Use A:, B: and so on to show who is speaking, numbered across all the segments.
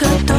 A: hear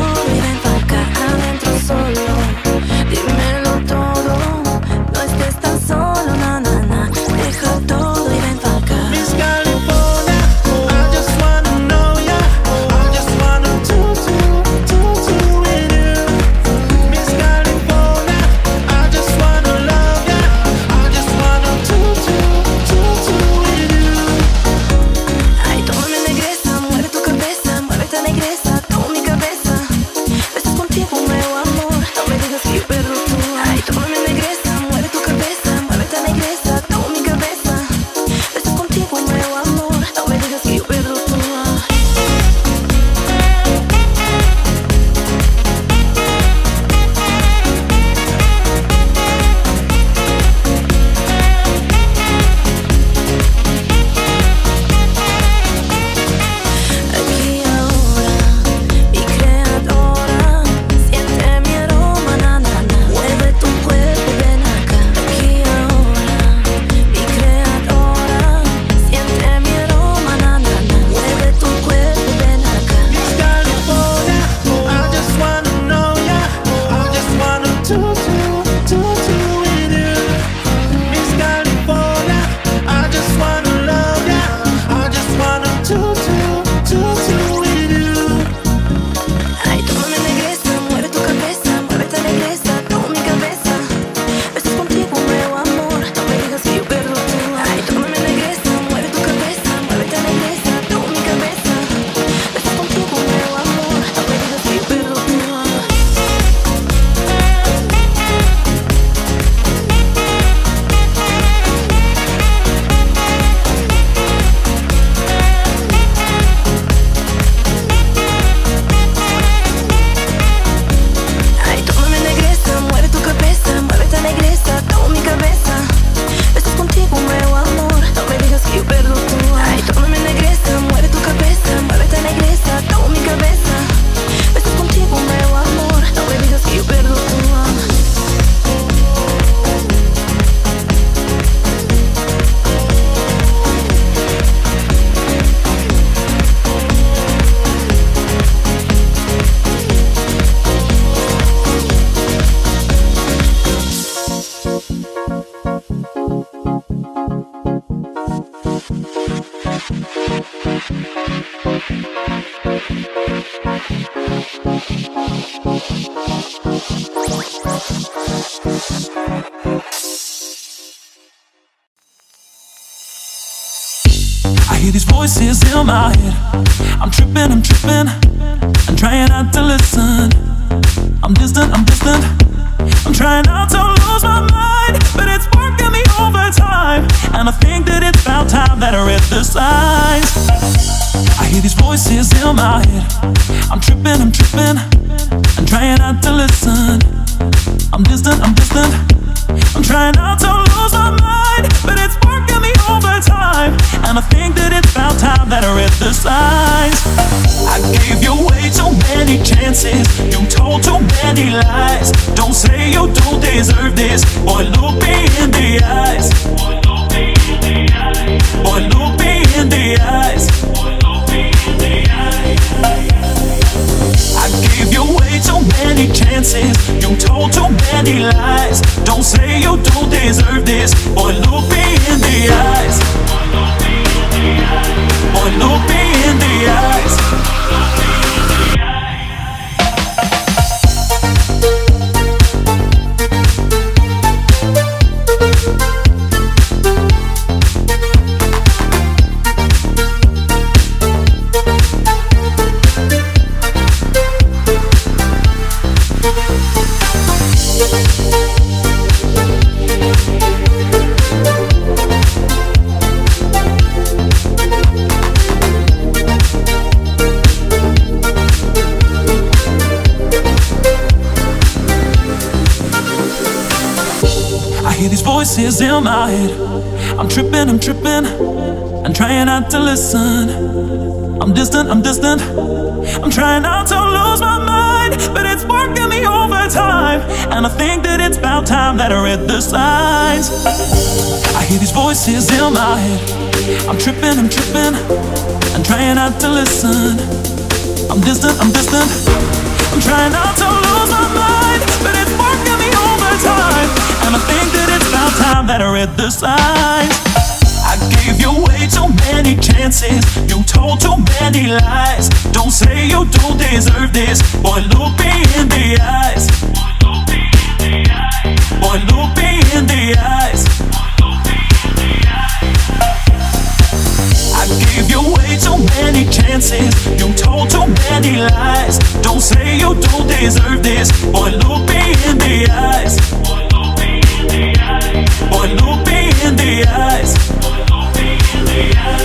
A: voices in my head. I'm tripping, I'm tripping, I'm trying not to listen. I'm distant, I'm distant. I'm trying not to lose my mind, but it's working me overtime. And I think that it's about time that I read the signs. I hear these voices in my head. I'm tripping, I'm tripping, I'm trying not to listen. I'm distant, I'm distant. I'm trying not to lose my mind, but it's working me overtime. And I think that time that I read the signs. I gave you way too many chances. You told too many lies. Don't say you don't deserve this. Boy, look me in the eyes. Boy, look me in the eyes. Boy, look me in the eyes. Boy, look me in the eyes. I gave you way too many chances. You told too many lies. Voices in my head. I'm tripping, I'm tripping. I'm trying not to listen. I'm distant, I'm distant. I'm trying not to lose my mind, but it's working me overtime. And I think that it's about time that I read the signs. I hear these voices in my head. I'm tripping, I'm tripping, I'm trying not to listen. I'm distant, I'm distant, I'm trying not to lose my mind, read the signs. I gave you way too many chances. You told too many lies. Don't say you don't deserve this. Boy, look me in the eyes. Boy, look me in the eyes. I gave you way too many chances. You told too many lies. Don't say you don't deserve this. Boy, look me in the eyes. Boy, look me in the eyes. Boy, look me in the eyes.